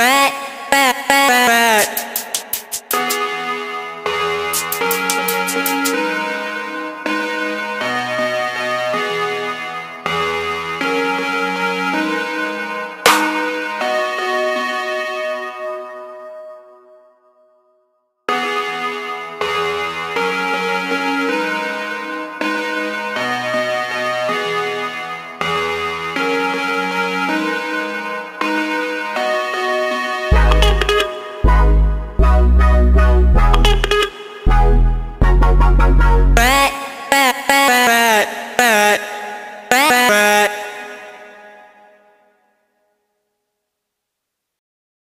Rat, rat, rat, rat.